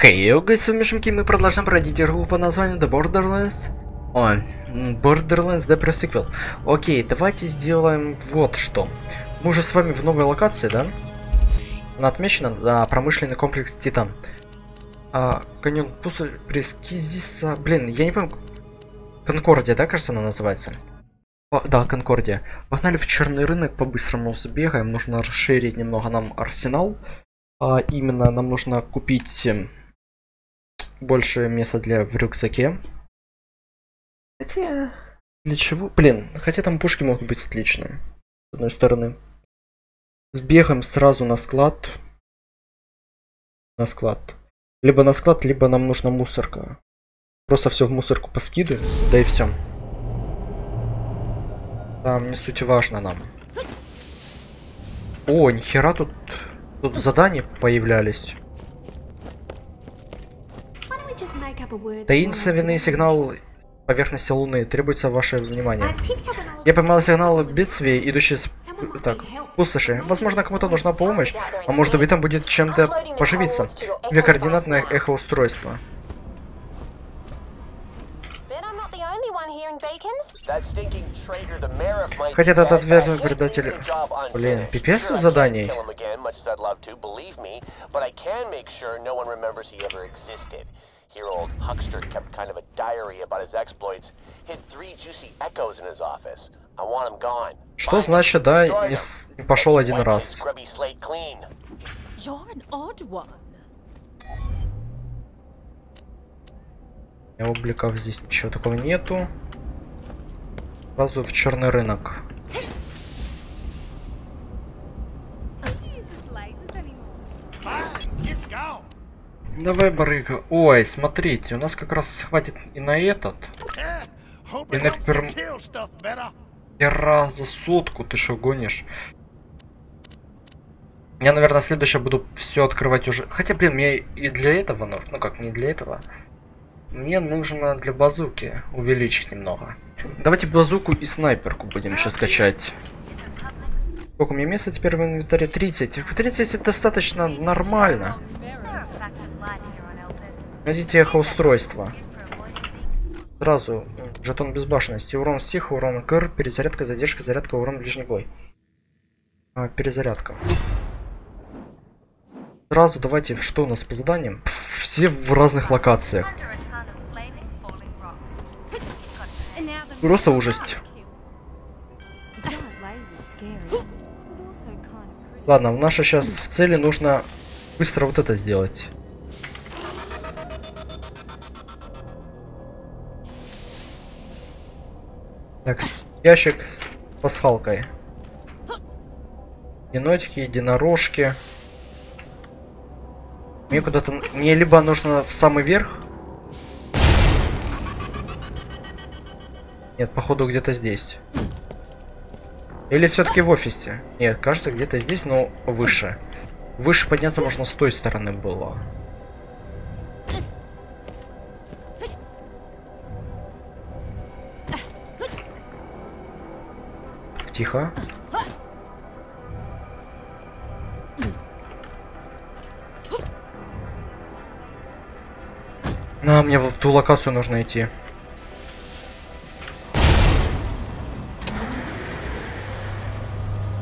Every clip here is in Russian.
Хей, hey, гайс, мешанки, мы продолжаем пройти игру по названию The Borderlands. О, Borderlands The Pre-Sequel. Окей, давайте сделаем вот что. Мы уже с вами в новой локации, да? Она отмечена, да, промышленный комплекс Титан. А, каньон пусто Прескизиса... Блин, я не помню... Конкордия, да, кажется, она называется? О, да, Конкордия. Погнали в черный рынок, по-быстрому сбегаем. Нужно расширить немного нам арсенал. А, именно нам нужно купить эм, больше места для в рюкзаке. Хотя... Для чего? Блин, хотя там пушки могут быть отличные. С одной стороны. Сбегаем сразу на склад. На склад. Либо на склад, либо нам нужна мусорка. Просто все в мусорку поскидываем, да и все. Там не суть важно нам. О, нихера тут, тут задания появлялись. Таинственный сигнал поверхности Луны. Требуется ваше внимание. Я поймал сигнал бедствия, идущий с... Так, пустоши. Возможно, кому-то нужна помощь, а может быть там будет чем-то поживиться. Две координатное эхоустройство. Хотя этот отверженный предатель... Блин, пипец тут заданий. Here old Huckster kept kind of a diary about his exploits, hid three juicy echoes in his office. I want him gone. Что значит, да, не, не пошел один раз? You're an odd one. Обликов здесь ничего такого нету. Сразу в черный рынок. Давай, барыга. Ой, смотрите, у нас как раз хватит и на этот. И на перм... Хера за сотку, ты что гонишь? Я, наверное, следующее буду все открывать уже. Хотя, блин, мне и для этого нужно. Ну как, не для этого. Мне нужно для базуки увеличить немного. Давайте базуку и снайперку будем сейчас качать. Сколько у меня места теперь в инвентаре? 30. 30 это достаточно нормально. Найдите эхоустройство. Сразу жетон безбашенности. Урон стиха, урон КР, перезарядка, задержка, зарядка, урон ближний бой. А, перезарядка. Сразу давайте, что у нас по заданиям? все в разных локациях. Просто ужасть. Ладно, в наше сейчас в цели нужно быстро вот это сделать. Так, ящик пасхалкой. Енотики, единорожки. Мне куда-то... Мне либо нужно в самый верх. Нет, походу где-то здесь. Или все-таки в офисе. Нет, кажется где-то здесь, но выше. Выше подняться можно с той стороны было. Тихо. На, мне в ту локацию нужно идти.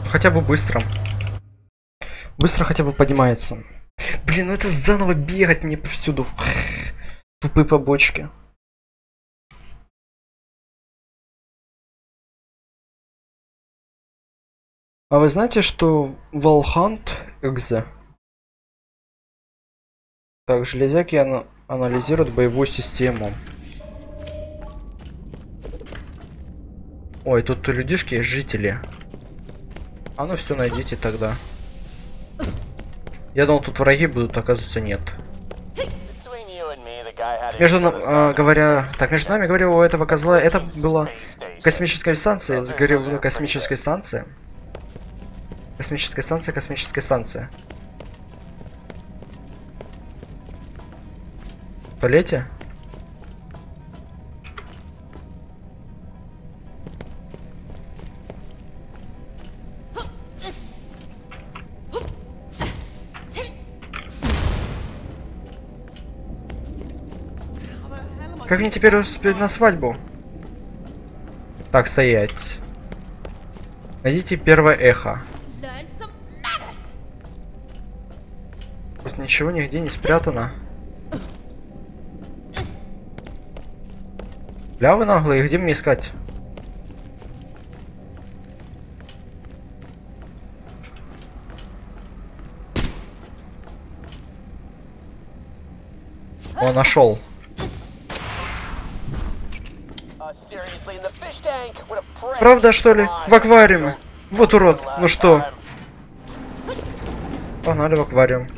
Хотя бы быстро. Быстро хотя бы поднимается. Блин, ну это заново бегать мне повсюду. Тупые побочки. А вы знаете, что Волхант Экзе? Так, железяки ана анализируют боевую систему. Ой, тут людишки, жители. А ну все найдите тогда. Я думал, тут враги будут, оказывается, нет. Между э, говоря, так между нами говорил у этого козла, это была космическая станция, загорела космическая станция. Космическая станция, космическая станция. В туалете? Как мне теперь успеть на свадьбу? Так, стоять. Найдите первое эхо. Ничего нигде не спрятано. Бля, вы наглые, где мне искать? О, нашел. Правда, что ли? В аквариуме. Вот урод. Ну что, погнали в аквариум.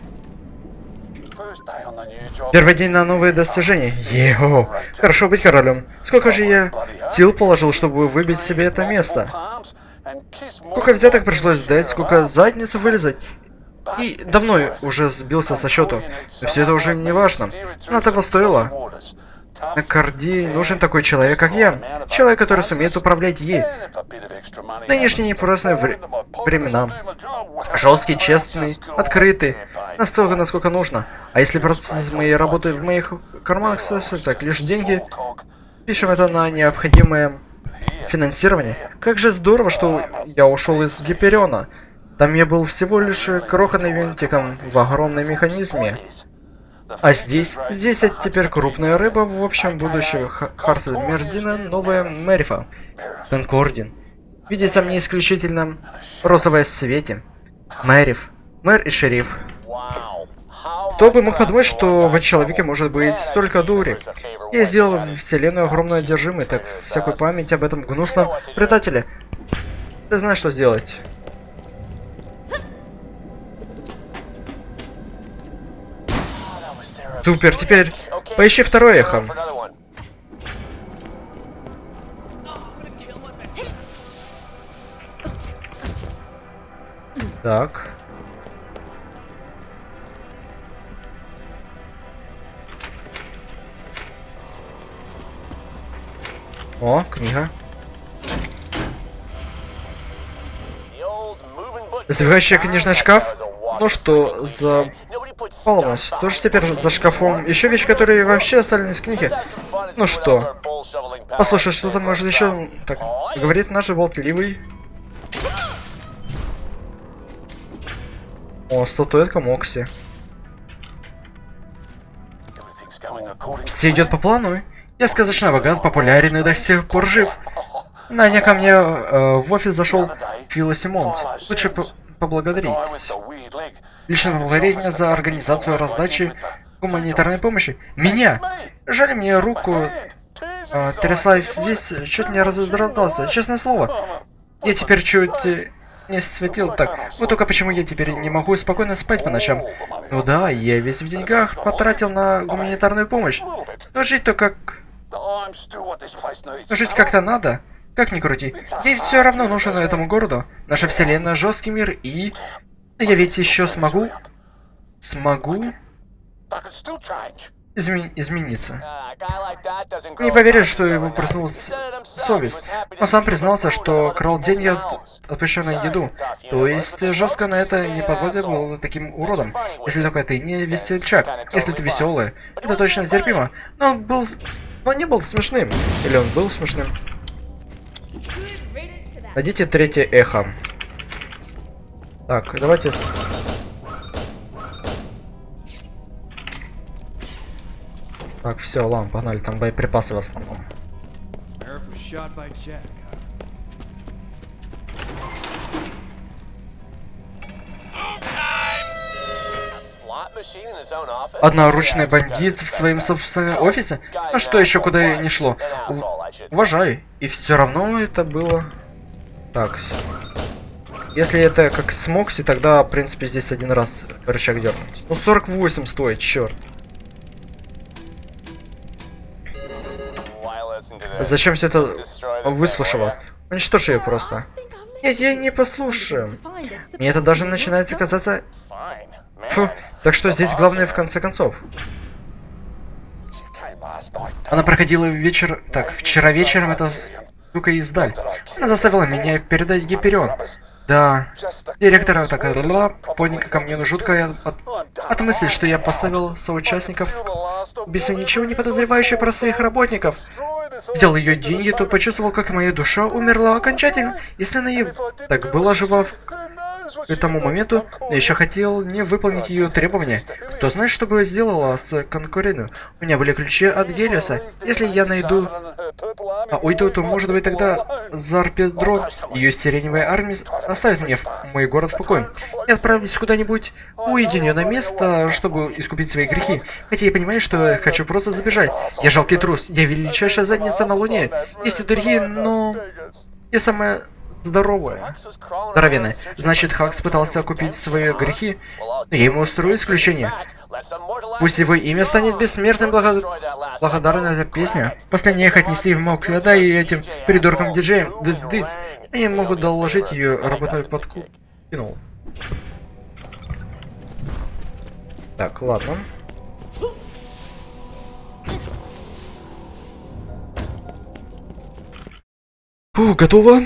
Первый день на новые достижения. Йоу. Хорошо быть королем. Сколько же я сил положил, чтобы выбить себе это место? Сколько взяток пришлось сдать, сколько задниц вылезать. И давно уже сбился со счету. Все это уже не важно. Она того стоила. На Карди нужен такой человек, как я. Человек, который сумеет управлять ей. Нынешние непростые вре- времена. Жесткий, честный, открытый. Настолько, насколько нужно. А если процесс моей работы в моих карманах состоит так лишь деньги, пишем это на необходимое финансирование. Как же здорово, что я ушел из Гипериона. Там я был всего лишь крохотным винтиком в огромном механизме. А здесь, здесь это теперь крупная рыба в общем будущем Х- Харса Мердина, новая Мерифа. Конкордин. Видится мне исключительно розовое свете. Мэриф. Мэр и шериф. Кто бы мог подумать, что в человеке может быть столько дури. Я сделал вселенную огромно одержимой, так всякую память об этом гнусном предателе. Ты знаешь, что сделать. Супер, теперь поищи второе эхо. Так. О, книга. Сдвигающий книжный шкаф? Ну что, за полностью. Тоже теперь за шкафом. Еще вещи, которые вообще остались из книги. Ну что? Послушай, что там может еще... Так, говорит наш болтливый. О, статуэтка Мокси. Все идет по плану. Я сказочно богат, популярен и до сих пор жив. На дня ко мне э, в офис зашел Фила Симонс. Лучше по- поблагодарить. Лично поблагодарить меня за организацию раздачи гуманитарной помощи. Меня! Жаль мне руку э, трясла весь, чуть не раздрался, честное слово. Я теперь чуть э, не светил так. Вот только почему я теперь не могу спокойно спать по ночам. Ну да, я весь в деньгах потратил на гуманитарную помощь. Но жить-то как... Жить как-то надо. Как ни крути. Ей все равно нужен этому городу. Наша вселенная, жесткий мир и... Я ведь еще смогу... Смогу изме- измениться. Не поверишь, что его проснулась совесть. Он сам признался, что крал деньги от отпущенной еду. То есть жестко на это не подводит был таким уродом. Если только ты не весельчак. Если ты веселый, это точно терпимо. Но он был... Но не был смешным. Или он был смешным. Найдите третье эхо. Так, давайте... Так, все, ладно, погнали, там боеприпасы в основном. Одноручный бандит в своем собственном офисе? А что еще куда не шло? У- Уважаю. И все равно это было... Так. Если это как с Мокси, тогда, в принципе, здесь один раз рычаг дернуть. Ну, 48 стоит, черт. Зачем все это выслушала? Уничтожь ее просто. Нет, я не послушаю. Мне это даже начинает казаться... Фу, так что здесь главное в конце концов. Она проходила вечер... Так, вчера вечером эта сука издаль. Она заставила меня передать Гиперион. Да. Директор такая ла подника ко мне жуткая от, от мысли, что я поставил соучастников без ничего не подозревающих про своих работников. Взял ее деньги, то почувствовал, как моя душа умерла окончательно. Если она и так была жива в этому моменту я еще хотел не выполнить ее требования. Кто знает, что бы сделала с конкурентом? У меня были ключи от Гелиоса. Если я найду... А уйду, то может быть тогда Зарпедрон, ее сиреневая армия, оставит меня в мой город в покое. Я отправлюсь куда-нибудь уединенное место, чтобы искупить свои грехи. Хотя я понимаю, что я хочу просто забежать. Я жалкий трус. Я величайшая задница на Луне. Есть и другие, но... Я самая здоровая. Здоровенная. Значит, Хакс пытался купить свои грехи, но я ему устрою исключение. Пусть его имя станет бессмертным благо... благодарна эта песня. Последняя их отнесли в Мокляда и этим придуркам диджеем Дыц-Дыц. Они могут доложить ее работать под кинул. Так, ладно. Фу, готово.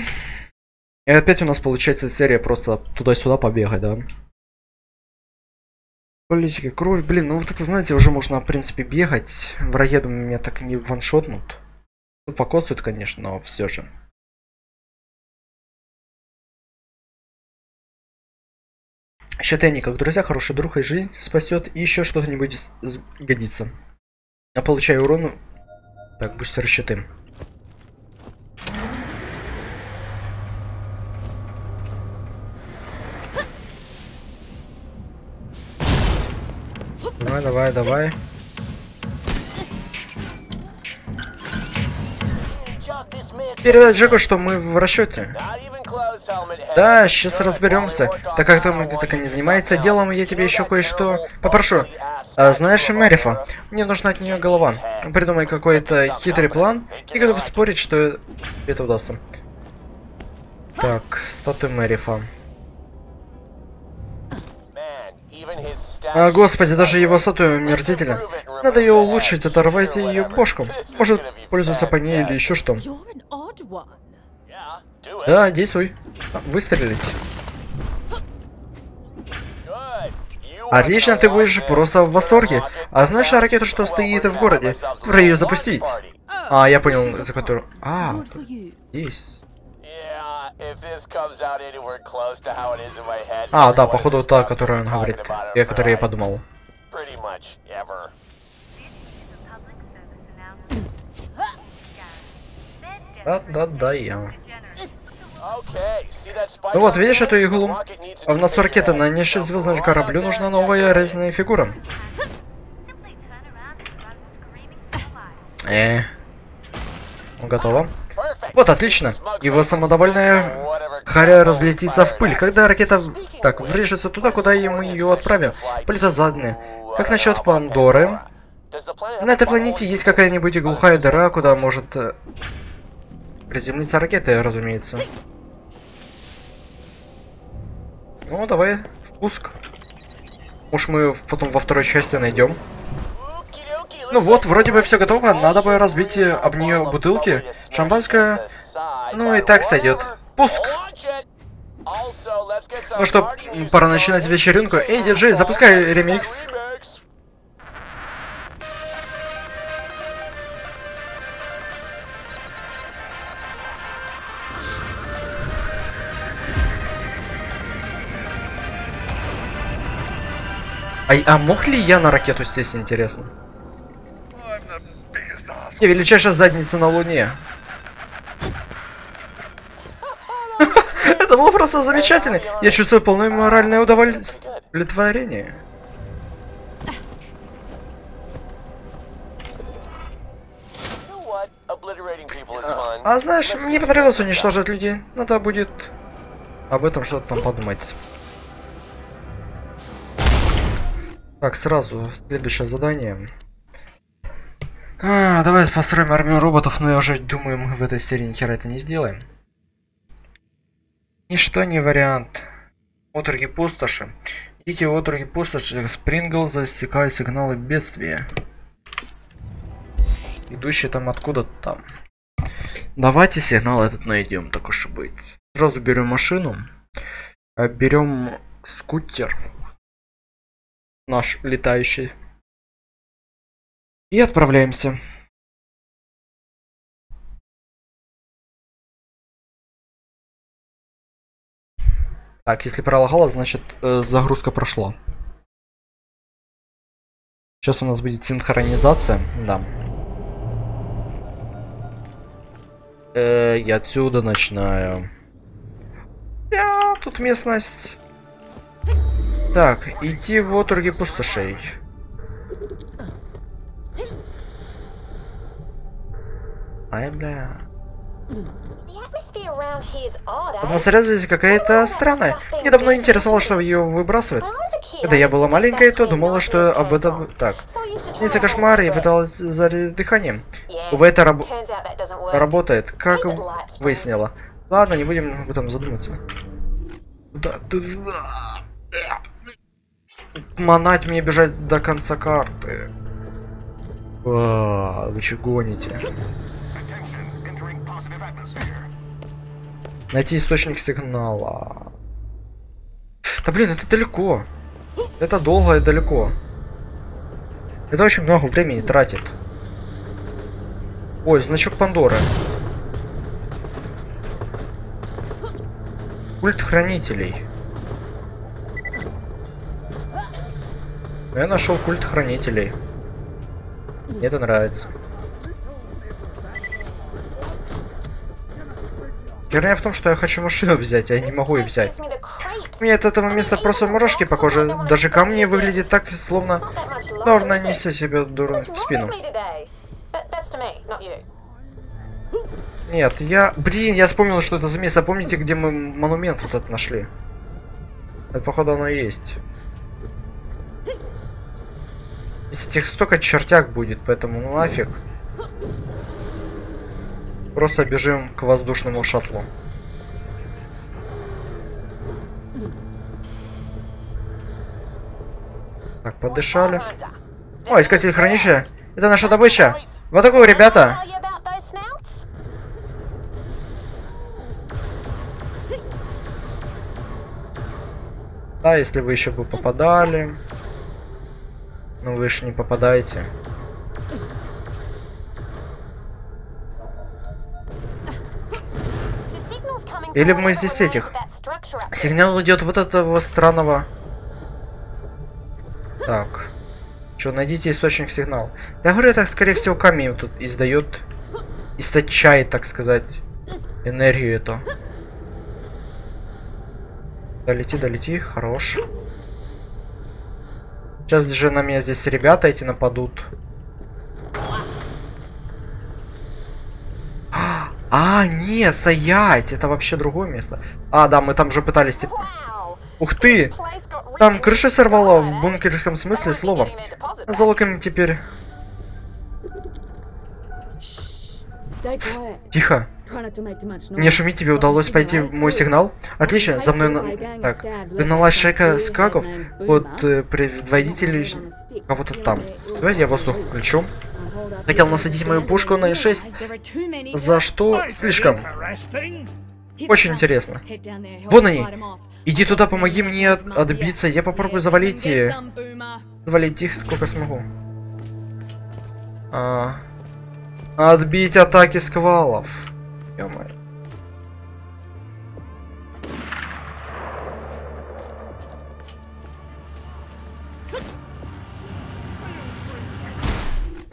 И опять у нас получается серия просто туда-сюда побегать, да? Политика, кровь, блин, ну вот это, знаете, уже можно, в принципе, бегать. Враги, думаю, меня так не ваншотнут. Ну, покоцают, конечно, но все же. Считай не как друзья, хороший друг и жизнь спасет, и еще что-нибудь годится. Я получаю урон. Так, бустер щиты. Давай, давай, давай. Передай Джеку, что мы в расчете. Да, сейчас разберемся. Так как там так и не занимается делом, я тебе еще кое-что попрошу. А, знаешь, Мэрифа, мне нужна от нее голова. Придумай какой-то хитрый план и готов спорить, что это удастся. Так, статуя Мэрифа. А, господи, даже его статуя мерзительна. Надо ее улучшить, оторвать ее бошку. Может, пользоваться по ней или еще что. Да, действуй. Выстрелить. Отлично, ты будешь просто в восторге. А знаешь ракету, что стоит в городе? Пора ее запустить. А, я понял, за которую... А, есть. А, да, походу та, которую он говорит, и о которой я подумал. Да, да, да, я. Ну вот, видишь эту иглу? В носу ракеты на несшей звездному кораблю нужна новая резная фигура. Э. Готово. Вот, отлично. Его самодовольная харя разлетится в пыль, когда ракета так врежется туда, куда ему ее отправим. Полета задняя. Как насчет Пандоры? На этой планете есть какая-нибудь глухая дыра, куда может э, приземлиться ракеты, разумеется. Ну, давай, впуск. Уж мы потом во второй части найдем. Ну вот, вроде бы все готово. Надо бы разбить э, об нее бутылки. Шампанское. Ну и так сойдет. Пуск! Ну что, пора начинать вечеринку. Эй, диджей, запускай ремикс. А, а мог ли я на ракету сесть, интересно? Я величайшая задница на Луне. Это было просто замечательно. Я чувствую полное моральное удовлетворение. А, а знаешь, мне понравилось уничтожать людей. Надо будет об этом что-то там подумать. Так, сразу следующее задание. А, давай построим армию роботов, но я уже думаю, мы в этой серии ни это не сделаем. Ничто не вариант. Отроки пустоши. Идите в отроки пустоши. Спрингл засекает сигналы бедствия. Идущие там откуда-то там. Давайте сигнал этот найдем, так уж и быть. Сразу берем машину. Э, Берем скутер. Наш летающий. И отправляемся. Так, если пролагало, значит э, загрузка прошла. Сейчас у нас будет синхронизация, да. Э, я отсюда начинаю. Я тут местность. Так, иди в отруги пустошей. Ай, бля. Атмосфера здесь какая-то странная. Недавно интересовало, что ее выбрасывает. Когда я была маленькой, то думала, что об этом так. Снится кошмар, я пыталась зарядить дыханием. Увы, это раб- работает, как выяснила. Ладно, не будем об этом задуматься. Да. Манать мне бежать до конца карты. А, вы че гоните? Найти источник сигнала. Да блин, это далеко. Это долго и далеко. Это очень много времени тратит. Ой, значок Пандоры. Культ хранителей. Я нашел культ хранителей. Мне это нравится. Херня в том, что я хочу машину взять, я не могу ее взять. Мне от этого места просто мурашки по коже. Даже камни выглядят так, словно Норна несет себе дуру в спину. Нет, я... Блин, я вспомнил, что это за место. Помните, где мы монумент вот этот нашли? Это, походу, оно и есть. Здесь этих столько чертяк будет, поэтому ну нафиг. Просто бежим к воздушному шаттлу. Так, подышали. О, искатель хранилища. Это наша добыча. Вот такую, ребята. Да, если вы еще бы попадали. Но вы же не попадаете. Или мы здесь этих? Сигнал идет вот этого странного. Так. Что, найдите источник сигнала. Я говорю, это, скорее всего, камень тут издает. Источает, так сказать, энергию эту. Долети, долети, хорош. Сейчас же на меня здесь ребята эти нападут. А, не, стоять, это вообще другое место. А, да, мы там же пытались... типа- Ух ты! Там крыша сорвала в бункерском смысле слова. Залокаем теперь. Тихо. Не шуми, тебе удалось пойти в мой сигнал? Отлично, за мной... На... Так, гнала шайка скагов под э, предводителем кого-то там. Давайте я воздух включу. Хотел насадить мою пушку на Е6. За что? Слишком. Очень интересно. Вон они. Иди туда, помоги мне от- отбиться. Я попробую завалить и... Завалить их сколько смогу. А... Отбить атаки сквалов. Ё-моё.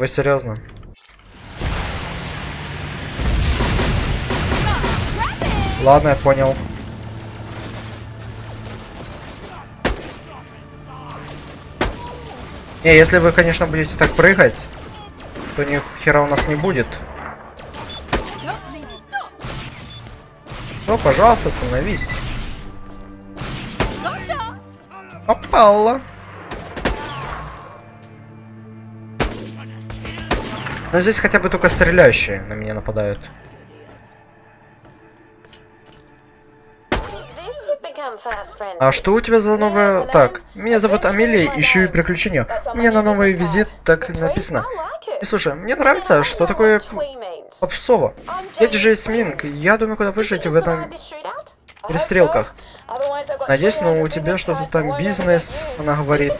Вы серьезно? Ладно, я понял. Не, если вы, конечно, будете так прыгать, то ни хера у нас не будет. Ну, пожалуйста, остановись. Попала. Но здесь хотя бы только стреляющие на меня нападают. А что у тебя за новая... Так, меня зовут Амелия, ищу и приключения. Мне на новый визит так написано. И слушай, мне нравится, что такое попсово. Я диджей Сминг, я думаю, куда выжить в этом... перестрелках. Надеюсь, но у тебя что-то там бизнес, она говорит.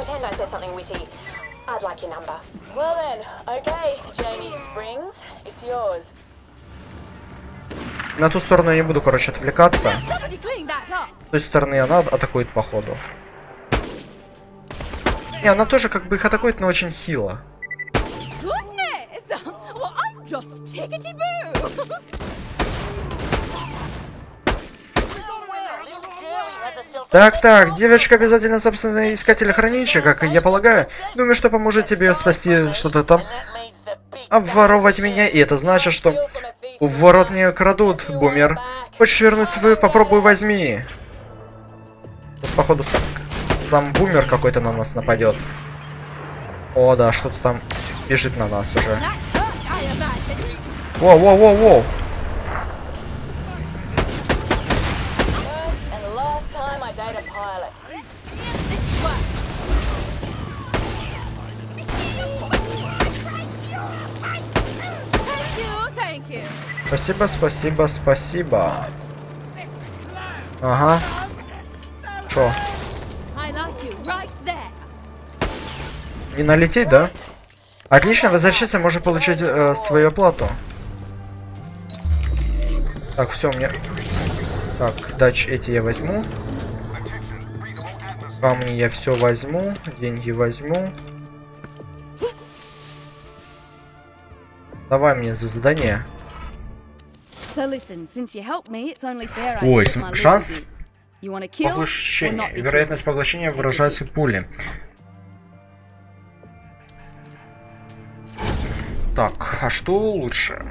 Pretend I said something witty. I'd like your number. Well then, okay, Janie Springs, it's yours. На ту сторону я не буду, короче, отвлекаться. С той стороны она атакует походу. Не, она тоже как бы их атакует, но очень хило. Goodness! Well, I'm just tickety-boo! Так, так, девочка обязательно собственный искатель хранилища, как я полагаю. Думаю, что поможет тебе спасти что-то там. Обворовать меня, и это значит, что у ворот не крадут, бумер. Хочешь вернуть свою? Попробуй возьми. Тут, походу, сам, сам бумер какой-то на нас нападет. О, да, что-то там бежит на нас уже. That's Спасибо, спасибо, спасибо. Ага. There. Не налететь, да? Отлично, возвращайся, можно получить э, свою оплату. Так, все, мне... Так, дач эти я возьму. Камни я все возьму, деньги возьму. Давай мне за задание. Ой, шанс Поглощение. Вероятность поглощения выражается пули. Так, а что лучше?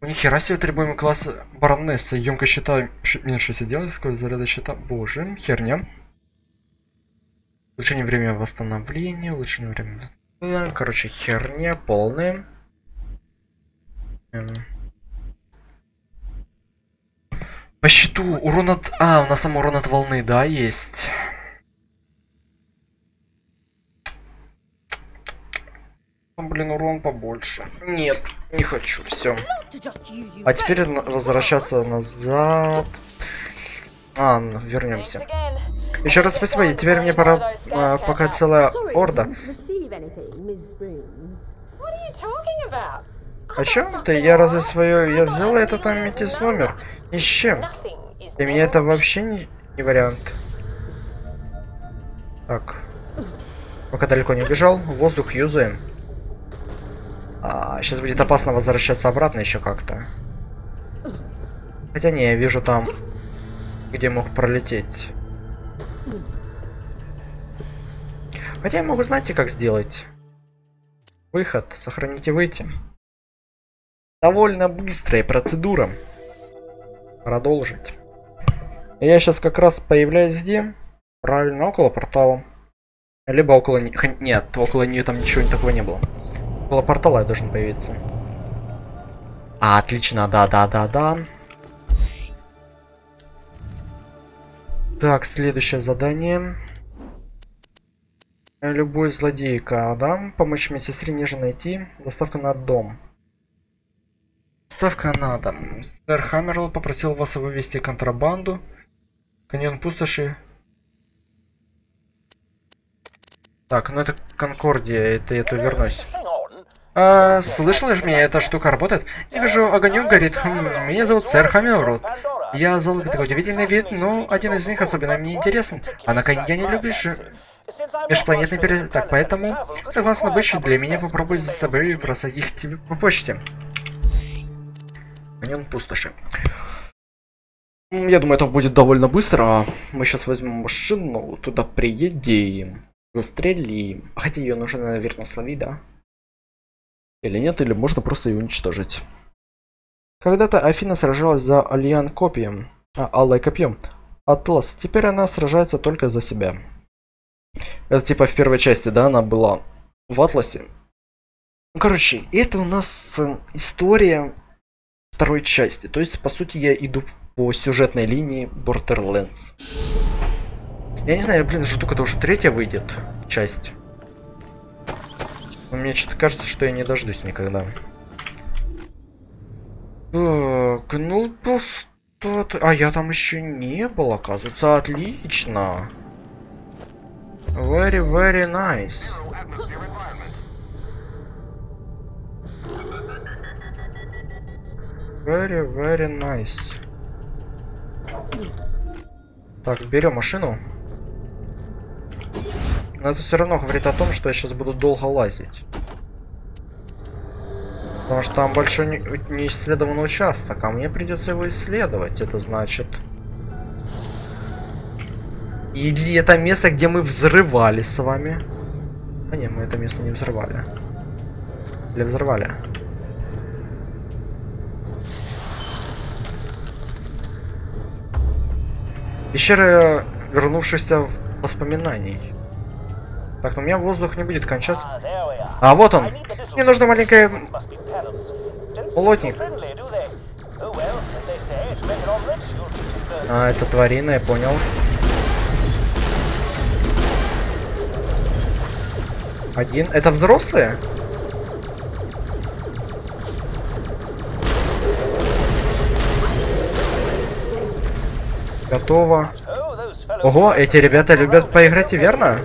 У них хера себе требуемый класс баронесса. Емкость щита меньше сидела, сколько заряда щита. Боже, херня. Улучшение времени восстановления, улучшение времени. Короче, херня полная. Эм. По счету урон от... А, у нас сам урон от волны, да, есть. Там, блин, урон побольше. Нет, не хочу, все. А теперь возвращаться назад. А, ну, вернемся. Еще раз спасибо, и теперь мне пора, а, пока целая орда. О чем ты? Я разве свое... Я взяла этот аметист номер? Ни с чем. Для меня это вообще не, не вариант. Так. Пока далеко не убежал, воздух юзаем. А, сейчас будет опасно возвращаться обратно еще как-то. Хотя не, я вижу там, где мог пролететь. Хотя я могу, знаете, как сделать? Выход, сохраните выйти. Довольно быстрая процедура. Продолжить. Я сейчас как раз появляюсь где? Правильно, около портала. Либо около... Нет, около нее там ничего такого не было. Около портала я должен появиться. А, отлично, да-да-да-да. Так, следующее задание. Любой злодейка, да? Помочь медсестре ниже найти. Доставка на дом. Доставка на дом. Сэр Хаммерл попросил вас вывести контрабанду. Каньон пустоши. Так, ну это Конкордия, это я то вернусь. А, слышал же меня, эта штука работает? Я вижу, огонек горит. Хм, меня зовут сэр Хаммерл. Я зовут такой удивительный вид, но один из них особенно мне интересен. А на коне я не люблю же межпланетный перелет. Так, поэтому, согласно обычаю, для меня попробуй за собой бросать их тебе по почте. Каньон пустоши. Я думаю, это будет довольно быстро. Мы сейчас возьмем машину, туда приедем, застрелим. Хотя ее нужно, наверное, словить, да? Или нет, или можно просто ее уничтожить. Когда-то Афина сражалась за Альян Копием, а Аллой Копьем. Атлас, теперь она сражается только за себя. Это типа в первой части, да, она была в Атласе. Ну, короче, это у нас э, история второй части. То есть, по сути, я иду по сюжетной линии Borderlands. Я не знаю, блин, жду, когда уже третья выйдет часть. Мне что-то кажется, что я не дождусь никогда. Так, ну пустоты. А я там еще не был, оказывается. Отлично. Very, very nice. Very, very nice. Так, берем машину. Но это все равно говорит о том, что я сейчас буду долго лазить. Потому что там большой не, не исследованный участок, а мне придется его исследовать. Это значит... Или это место, где мы взрывали с вами. А не, мы это место не взрывали. Или взорвали. Пещера вернувшихся воспоминаний. Так, ну у меня воздух не будет кончаться. А, вот он. Мне нужна маленькая... Плотник. А, это тварина, я понял. Один. Это взрослые? Готово. Ого, эти ребята любят поиграть, верно?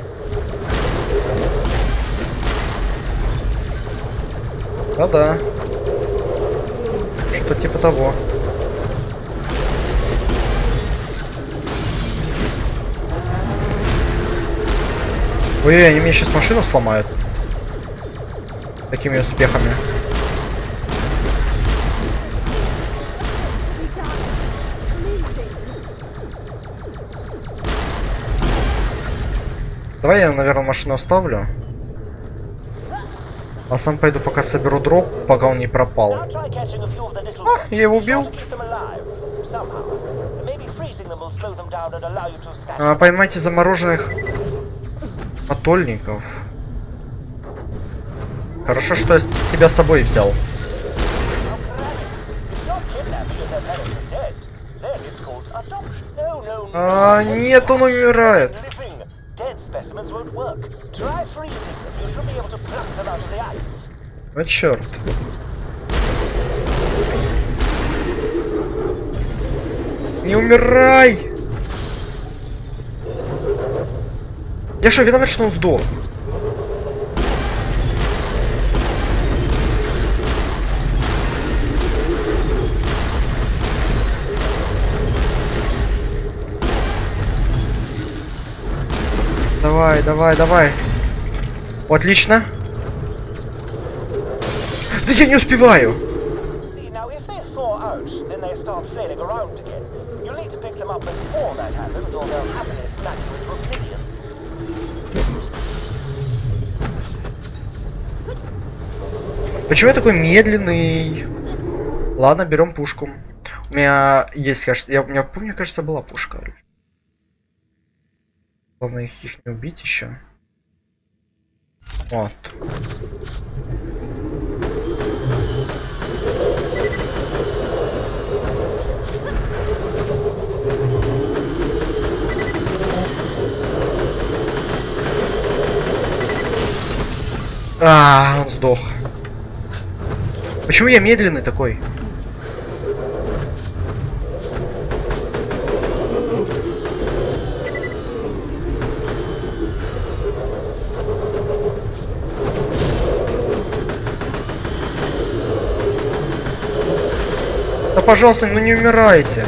Да-да. Что типа того. Ой, они мне сейчас машину сломают. Такими успехами. Давай я, наверное, машину оставлю. А сам пойду пока соберу дроп, пока он не пропал. А, я его убил. А, поймайте замороженных атольников. Хорошо, что я тебя с собой взял. А, нет, он умирает. Dead specimens won't work. Я что, виноват, что он сдох? Давай, давай, давай. Отлично. Да я не успеваю. See, now. Почему я такой медленный? Ладно, берем пушку. У меня есть, кажется, я, у меня, помню, кажется, была пушка. Главное их, их не убить еще. Вот. А, он сдох. Почему я медленный такой? Да пожалуйста, ну не умирайте.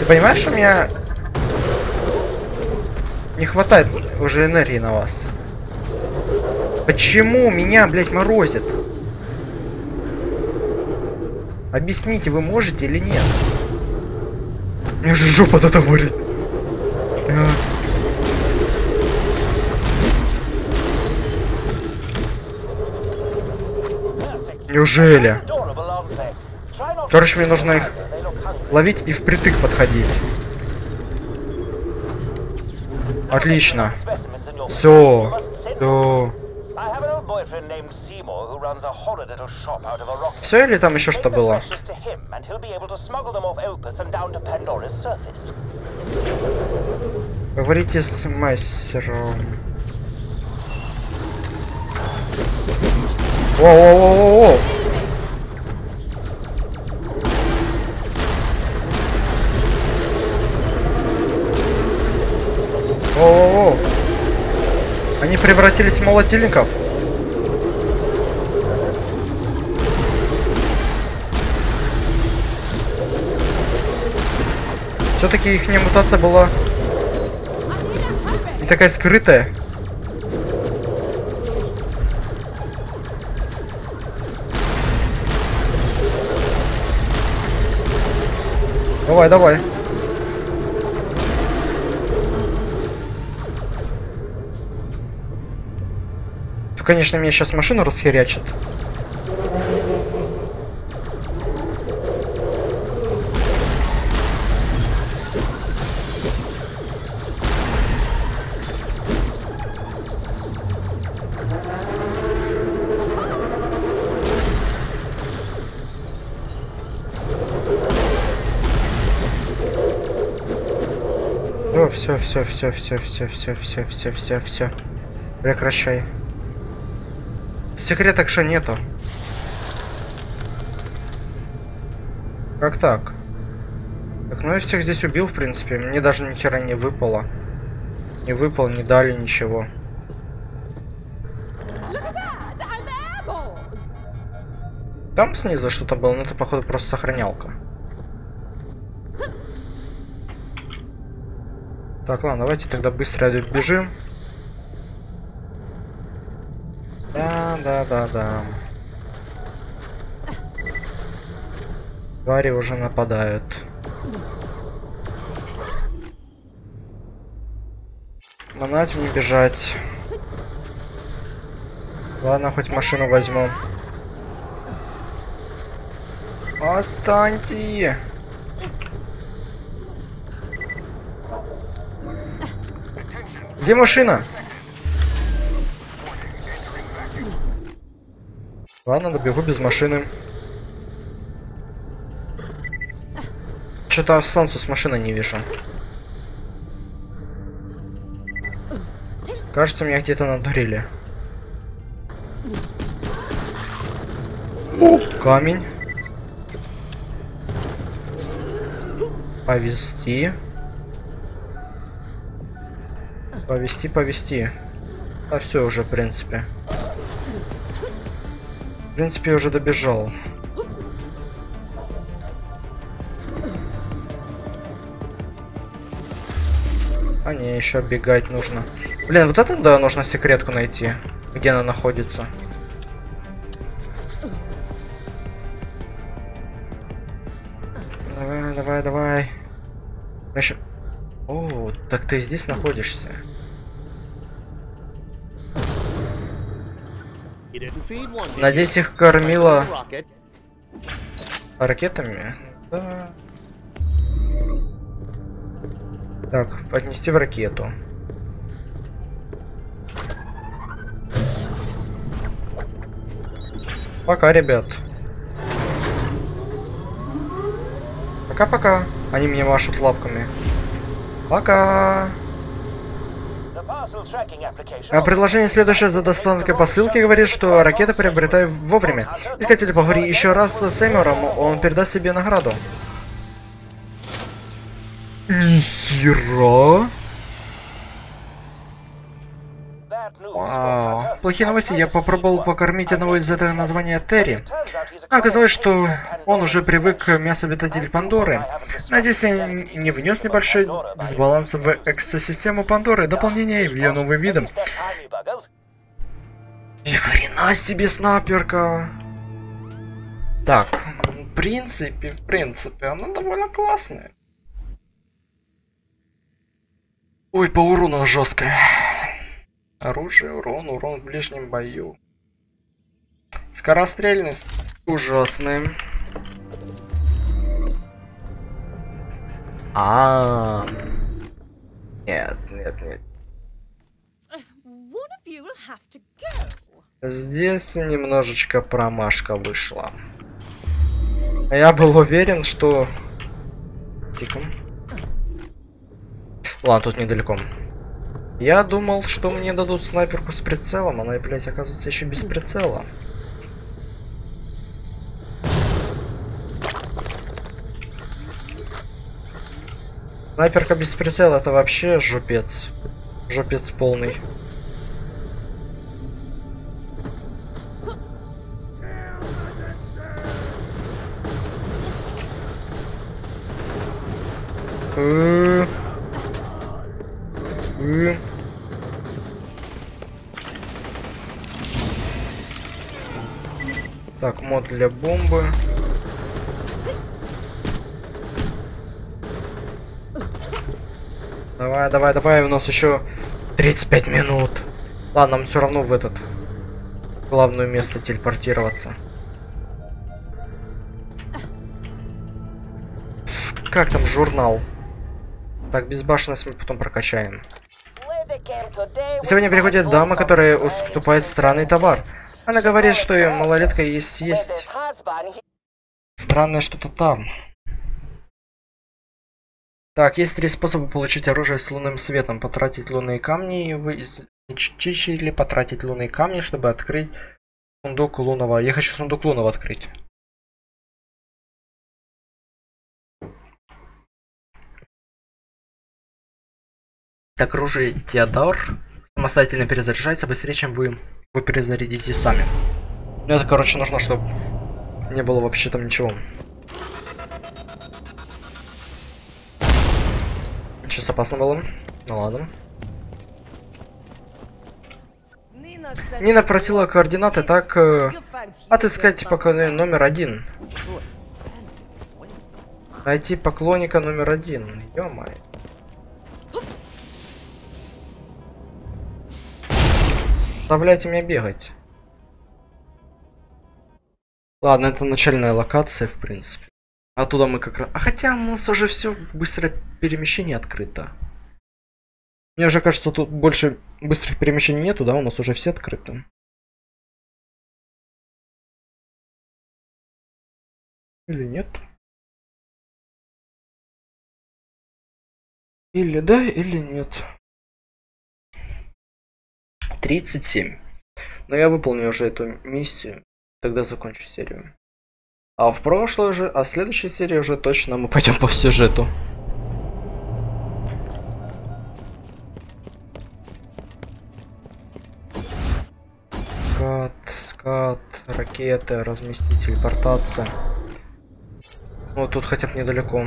Ты понимаешь, у меня не хватает уже энергии на вас. Почему меня, блядь, морозит? Объясните, вы можете или нет? Мне уже жопа этого болит. А. Неужели? Короче, мне нужно их ловить и впритык подходить. Отлично. Все. Все. Все или там еще что было? Говорите с мастером. Воу-воу-воу-воу! Превратились в молотильников? Все-таки их мутация была не такая скрытая. Давай, давай. Конечно, меня сейчас машину расхерячат. Ну, все, все, все, все, все, все, все, все, все, все. Прекращай. Секреток что нету. Как так? Так, ну я всех здесь убил, в принципе. Мне даже ни хера не выпало. Не выпало, не дали ничего. Там снизу что-то было, но это, походу, просто сохранялка. Так, ладно, давайте тогда быстро бежим. Да, да, да, да. Твари уже нападают. Манать не бежать. Ладно, хоть машину возьму. Останьте! Где машина? Ладно, добегу без машины. Что-то солнце с машины не вижу. Кажется, меня где-то надурили. О, камень. Повести. Повести, повести. А все уже, в принципе. Принципе, уже добежал. А не, еще бегать нужно. Блин, вот это да, нужно секретку найти. Где она находится. Давай, давай, давай. Еще... О, так ты здесь находишься. Надеюсь, их кормила ракетами? Да. Так, поднести в ракету. Пока, ребят. Пока-пока. Они мне машут лапками. Пока. The parcel tracking application А предложение, следующее за доставкой посылки, говорит, что ракета приобретай вовремя. Искатель, поговори еще раз с Сэмером, он передаст тебе награду. Нихера. Fox-Hunter. Плохие новости, я попробовал покормить одного из этого названия Терри. А Оказалось, что он уже привык к мясу обитателей Пандоры. Надеюсь, я не внес небольшой дисбаланс в экосистему Пандоры, дополнение ее новым видом. Ни хрена себе снайперка. Так, в принципе, в принципе, она довольно классная. Ой, по урону жесткая. Оружие, урон, урон в ближнем бою. Скорострельность ужасная. А, нет, нет, нет. One of you will have to go. Здесь немножечко промашка вышла. А Я был уверен, что... Тихо. Ладно, тут недалеко. Я думал, что мне дадут снайперку с прицелом, она, блядь, оказывается еще без прицела. Снайперка без прицела это вообще жопец. Жопец полный. Э. Так, мод для бомбы. Давай, давай, давай, у нас еще 35 минут. Ладно, нам все равно в этот главное место телепортироваться. Как там журнал? Так, безбашенность мы потом прокачаем. Сегодня приходит дама, которая уступает странный товар. Она говорит, что ее малолетка есть есть. Странное что-то там. Так, есть три способа получить оружие с лунным светом. Потратить лунные камни, вычистить или потратить лунные камни, чтобы открыть сундук лунного. Я хочу сундук лунного открыть. Так, оружие Теодор самостоятельно перезаряжается быстрее, чем вы, вы перезарядите сами. Ну, это, короче, нужно, чтобы не было вообще там ничего. Сейчас опасно было. Ну ладно. Нина просила координаты, так э, отыскать поклонника номер один. Найти поклонника номер один. Ё-моё. Заставляйте меня бегать. Ладно, это начальная локация, в принципе. Оттуда мы как раз... А хотя у нас уже все быстрое перемещение открыто. Мне уже кажется, тут больше быстрых перемещений нету, да? У нас уже все открыты. Или нет? Или да, или нет. 37. Но я выполню уже эту миссию. Тогда закончу серию. А в прошлой уже, а в следующей серии уже точно мы пойдем по сюжету. Скат, скат, ракеты, разместитель, портация. Вот тут хотя бы недалеко.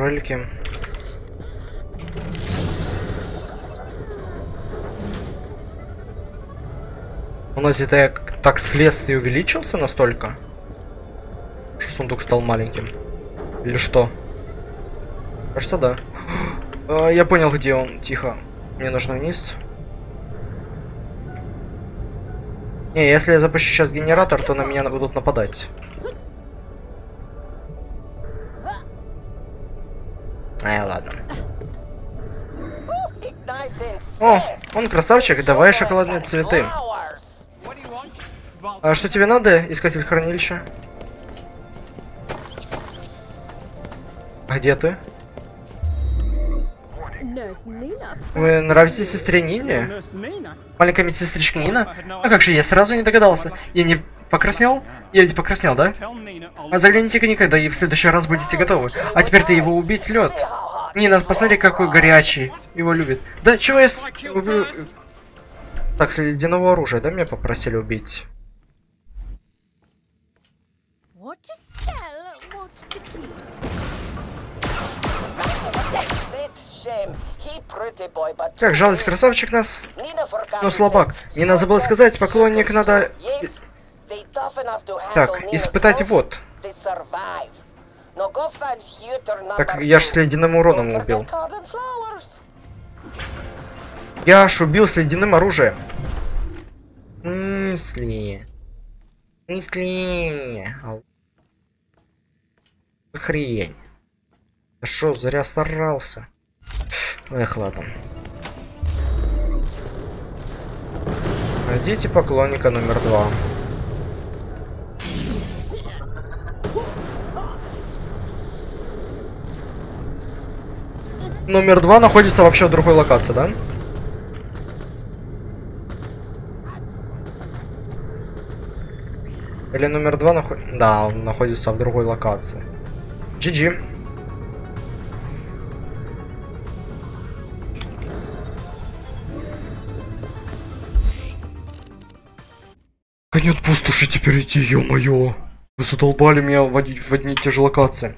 Турельки. У нас это так и увеличился настолько, что сундук стал маленьким. Или что? Кажется, да. А, я понял, где он. Тихо. Мне нужно вниз. Не, если я запущу сейчас генератор, то на меня будут нападать. Ай, ладно. О, он красавчик, давай шоколадные цветы. А что тебе надо, искатель хранилища? А где ты? Вы нравитесь сестре Нине? Маленькая медсестричка Нина? А как же, я сразу не догадался. Я не покраснел? Я ведь покраснел, да? А загляните-ка никогда, и в следующий раз будете готовы. А теперь ты его убить лед. Нина, посмотри, какой горячий. Его любит. Да, чего я... С... Вы... Так, с ледяного оружия, да, меня попросили убить? Как жалость, красавчик нас, но слабак. Нина забыл сказать, поклонник надо... Так, испытать вот. Так, я ж с ледяным уроном убил. Я аж убил с ледяным оружием. Мысли. Мысли. Хрень. Шо, зря старался. Эх, ладно. Найдите поклонника номер два. Номер два находится вообще в другой локации, да? Или номер два находится... Да, он находится в другой локации. GG. Конец пустоши теперь идти, ё-моё. Вы задолбали меня вводить в одни и те же локации.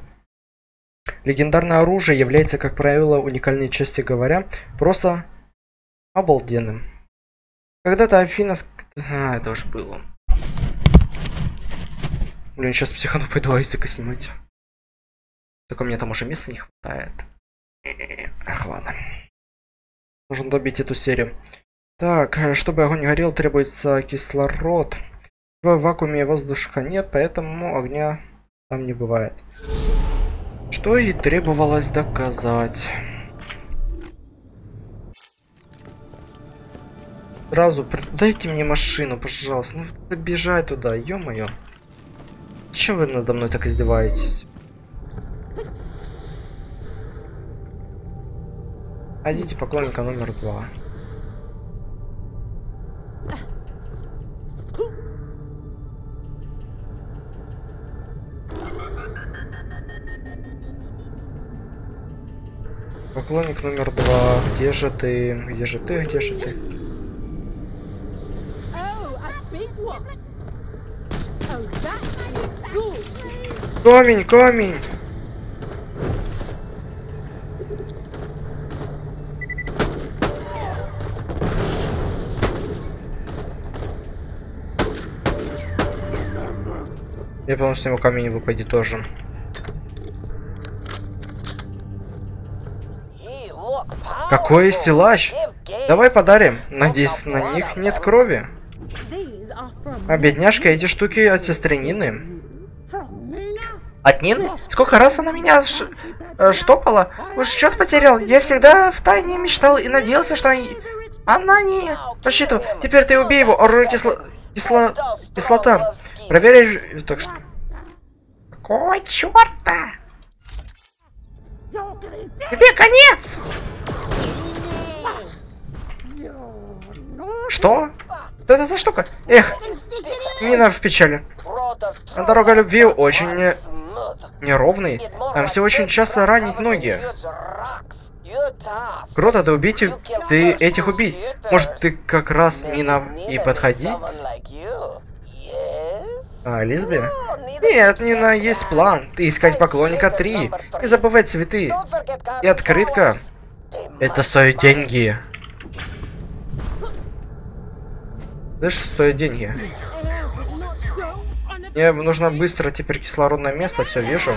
Легендарное оружие является, как правило, уникальной части говоря, просто обалденным. Когда-то Афина... А, это уже было. Блин, сейчас психану пойду Айзека снимать. Только мне там уже места не хватает. Ах, ладно. Нужно добить эту серию. Так, чтобы огонь горел, требуется кислород. В вакууме воздуха нет, поэтому огня там не бывает. Что и требовалось доказать. Сразу дайте мне машину, пожалуйста. Ну бежать туда, ё-моё. Чем вы надо мной так издеваетесь? Найдите поклонника номер два. Поклонник номер два. Где же ты? Где же ты? Где же ты? Oh. Oh. Камень, камень! Я что с него камень выпадет тоже. Какой gifts. Давай подарим. Надеюсь, на них нет крови. А бедняжка, эти штуки от сестренины. from Nina. От Нины? Сколько раз она меня ш- э, штопала? Уж счет потерял. Я всегда в тайне мечтал и надеялся, что она не рассчитывала. Теперь ты убей его, оружие кисло... кисло... кислота. Проверяй... Так что... Какого черта? Тебе конец! Что? Что это за штука? Эх, Нина в печали. Дорога любви очень не- неровный. Там все очень часто ранить ноги. Круто, ты убить ты этих убить. Может, ты как раз Нина и подходить? А, Лизбе? Нет, Нина, есть план. Ты искать поклонника 3. Не забывай цветы. И открытка. Это стоит деньги. Знаешь, что стоит деньги? Мне нужно быстро теперь кислородное место, все вижу.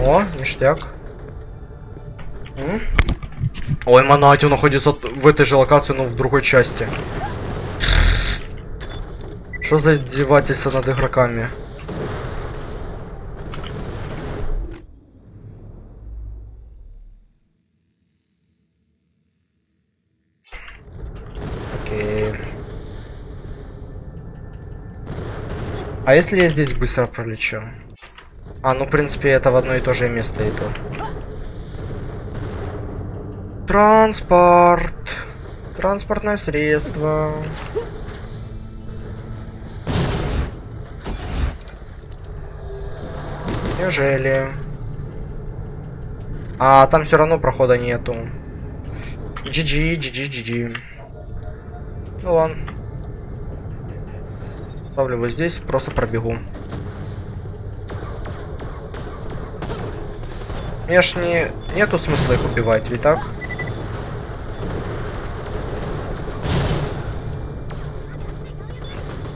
О, ништяк. М? Ой, Монатио находится в этой же локации, но в другой части. Что за издевательство над игроками? Окей. А если я здесь быстро пролечу? А, ну, в принципе, это в одно и то же место иду. Транспорт. Транспортное средство. Неужели? А, там все равно прохода нету. GG, GG, GG. Ну ладно. Ставлю его здесь, просто пробегу. Мне ж не... нету смысла их убивать, ведь так?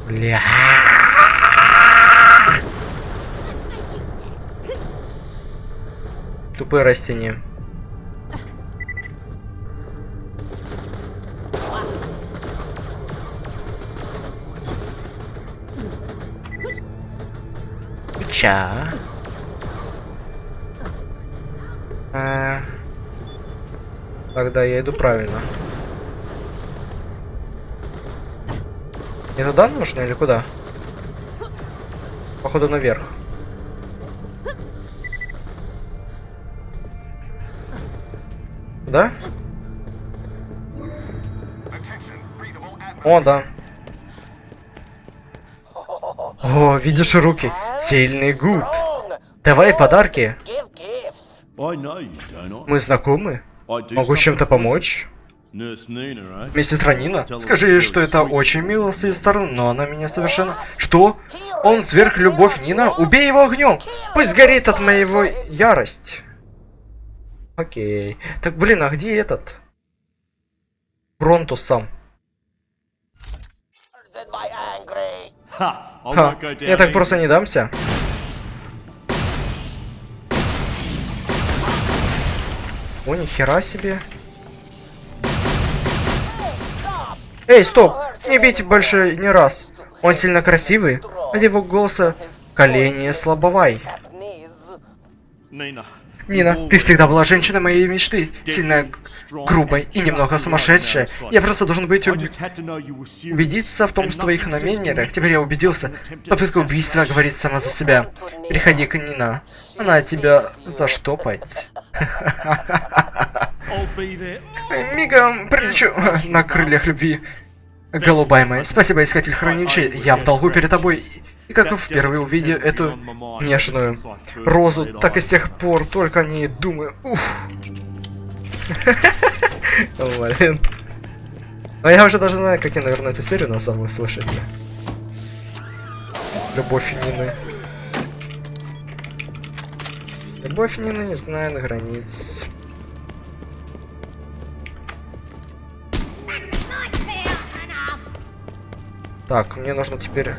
Бля. Тупые растения. Ча. Тогда я иду правильно. Не туда нужно или куда? Походу наверх. Да? О, да. О, видишь руки? Сильный гуд. Давай подарки. Мы знакомы. Могу чем-то помочь. Nurse Nina, eh? Медсестра Нина? Скажи ей, что это очень мило с ее стороны, но она меня совершенно... Что? Он тверг любовь Нина? Убей его огнем! Пусть горит от моего ярость. Окей. Так, блин, а где этот? Бронтус сам. Ха, я так просто не дамся. О, нихера себе. Эй, стоп! Не бейте больше не раз. Он сильно красивый. От его голоса колени слабовай. Нина, ты всегда была женщиной моей мечты. Сильная, г- грубая и немного сумасшедшая. Я просто должен быть убедиться в том, в твоих намерениях. Теперь я убедился. Попытка убийства говорит сама за себя. Приходи к Нина. Она тебя заштопает. Мигом прилечу на крыльях любви. Голубая моя, спасибо, искатель храничей. Я в долгу перед тобой. И как в впервые увидел эту нежную розу, так и с тех пор только о ней думаю. Уф. Блин. Но я уже даже знаю, как я, наверное, эту серию на самом слышать. Любовь Нины. Любовь Нины не знает границ. Так, мне нужно теперь...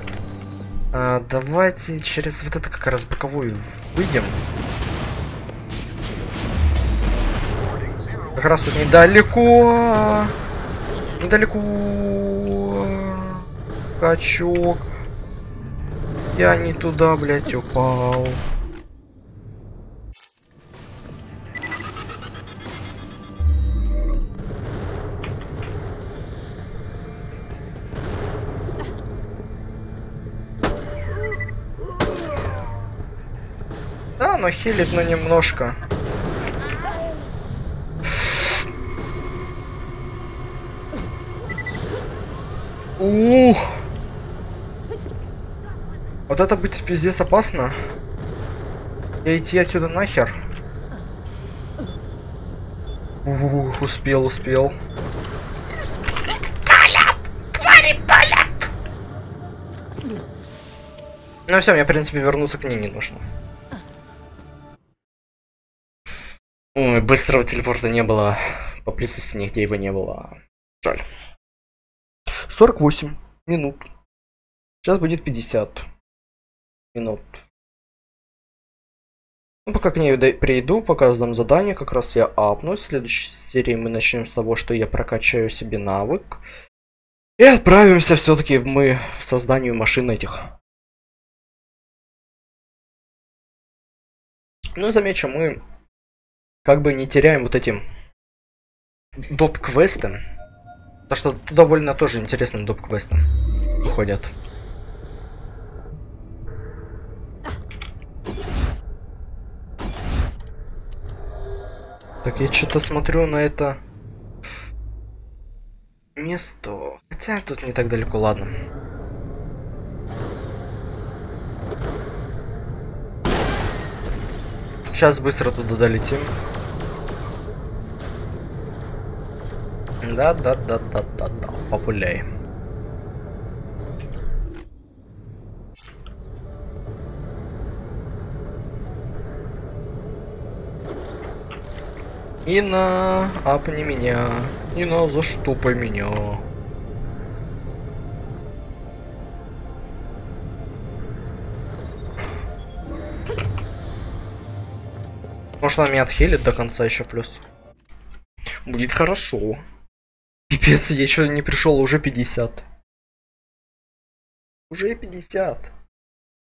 а, давайте через вот это как раз боковую выйдем. Как раз тут недалеко. Недалеко. Качок. Я не туда, блядь, упал. Да, но хилит, но немножко. Ух! Вот это быть пиздец опасно. Я идти отсюда нахер. Ух, успел, успел. Ну все, мне, в принципе, вернуться к ней не нужно. Быстрого телепорта не было. Поблизости нигде его не было. Жаль. 48 минут. Сейчас будет 50 минут. Ну, пока к ней приду, пока сдам задание, как раз я апнусь. В следующей серии мы начнем с того, что я прокачаю себе навык. И отправимся все-таки мы в создание машин этих. Ну, замечу, мы как бы не теряем вот этим доп-квесты. Так что тут довольно тоже интересным доп-квестом выходят. Так, я что-то смотрю на это место. Хотя тут не так далеко, ладно. Сейчас быстро туда долетим. Да, да, да, да, да, да. Популяй. Ина, апни меня. Ина, заштупай меня. Может она меня отхилит до конца еще плюс. Будет хорошо. Пипец, я еще не пришел, уже 50. Уже 50.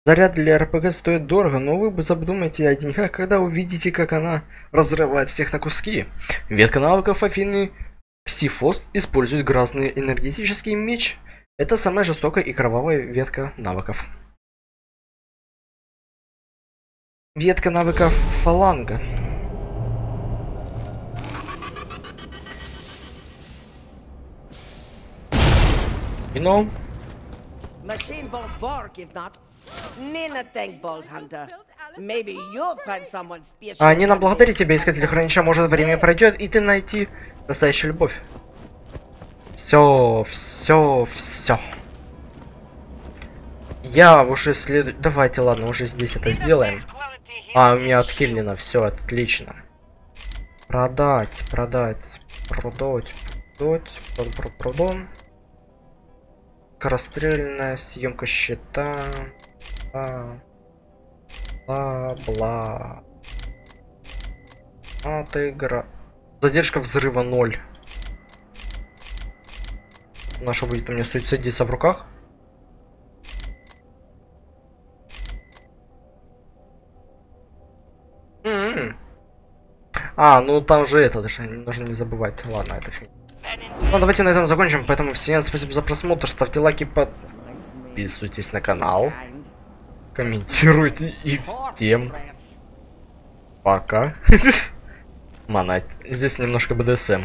Заряд для РПГ стоит дорого, но вы бы задумайте о деньгах, когда увидите, как она разрывает всех на куски. Ветка навыков Афины Сифос использует грозный энергетический меч. Это самая жестокая и кровавая ветка навыков. Ветка навыков фаланга. You know, Machine Vault Vork, if not. Nina Tank Vault Hunter. Maybe you'll find someone special. а Нина, благодарю тебя, искатель хранича. Может, время пройдет, и ты найти настоящую любовь. Все, все, все. Я уже следую... Давайте, ладно, уже здесь это сделаем. А, у меня отхилено, все, отлично. Продать, продать, продать, продать, продать, продать. Скорострельная съемка щита. Бла, бла, бла. Отыгра. Задержка взрыва 0. Наша будет у меня суицидица в руках. А, ну там же это, даже нужно не забывать. Ладно, это. Ну, давайте на этом закончим. Поэтому всем спасибо за просмотр. Ставьте лайки, подписывайтесь на канал. Комментируйте и всем пока. Манать. Здесь немножко БДСМ.